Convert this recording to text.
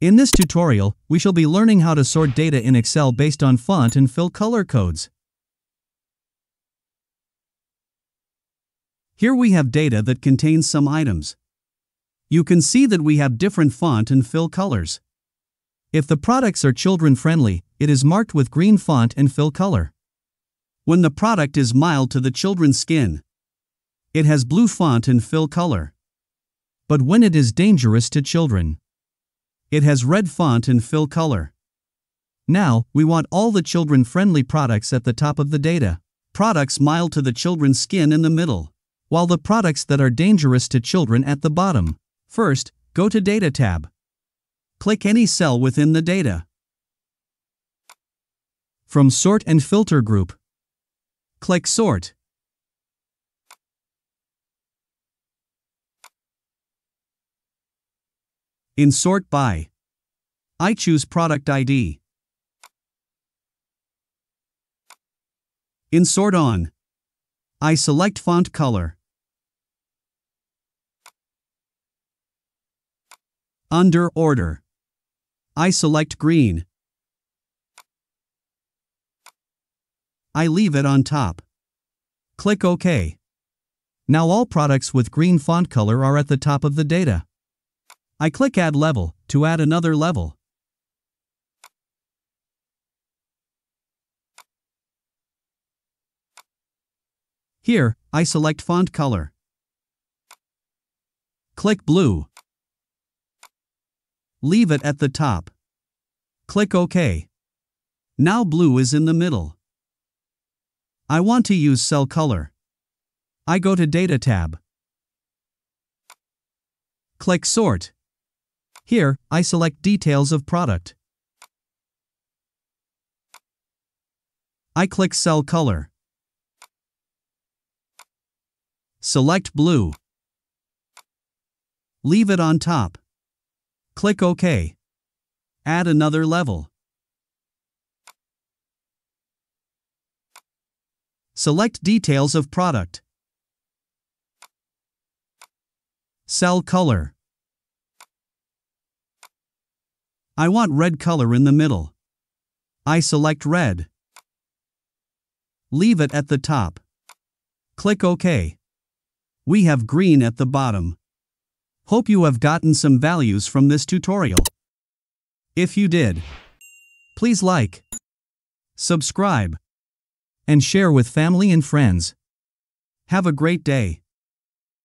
In this tutorial, we shall be learning how to sort data in Excel based on font and fill color codes. Here we have data that contains some items. You can see that we have different font and fill colors. If the products are children friendly, it is marked with green font and fill color. When the product is mild to the children's skin, it has blue font and fill color. But when it is dangerous to children, it has red font and fill color. Now, we want all the children friendly products at the top of the data. Products mild to the children's skin in the middle, while the products that are dangerous to children at the bottom. First, go to Data tab. Click any cell within the data. From Sort and Filter group, click Sort. In Sort By, I choose Product ID. In Sort On, I select Font Color. Under Order, I select Green. I leave it on top. Click OK. Now all products with green font color are at the top of the data. I click Add Level to add another level. Here, I select Font Color. Click Blue. Leave it at the top. Click OK. Now blue is in the middle. I want to use cell color. I go to Data tab. Click Sort. Here, I select Details of Product. I click Cell Color. Select Blue. Leave it on top. Click OK. Add another level. Select Details of Product. Cell Color. I want red color in the middle. I select red. Leave it at the top. Click OK. We have green at the bottom. Hope you have gotten some values from this tutorial. If you did, please like, subscribe, and share with family and friends. Have a great day.